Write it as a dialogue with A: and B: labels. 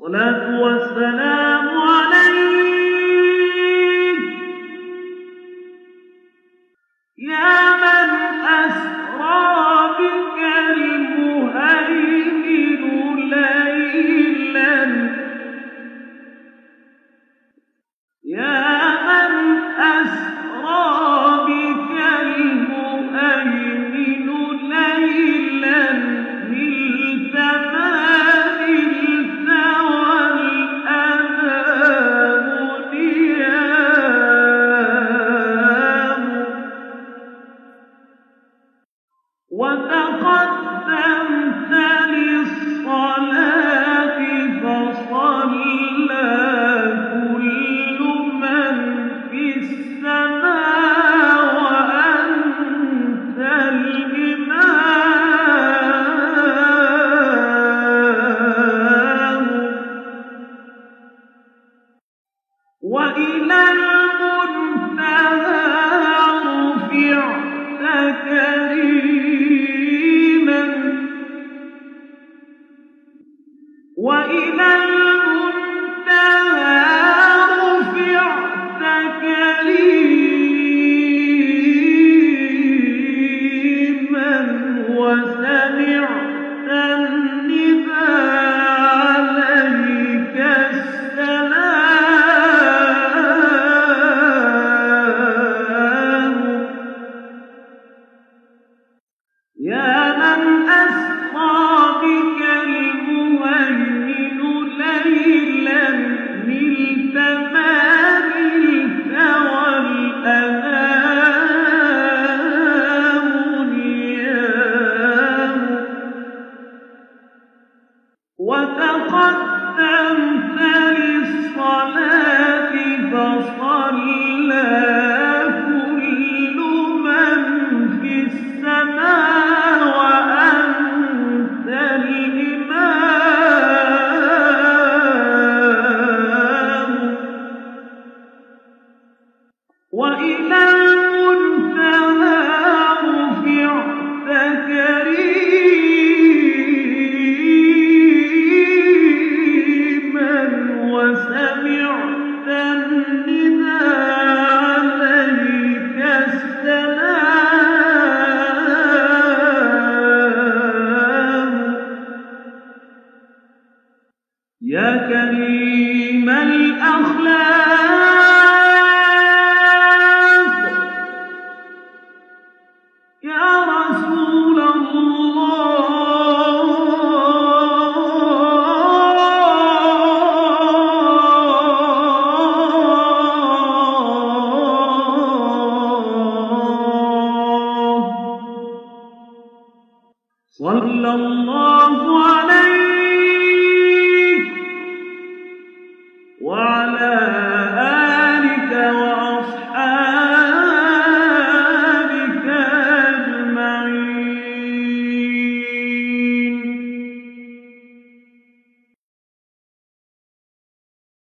A: الصلاة والسلام عليك يا من What يا كريم الأخلاق. يا رسول الله.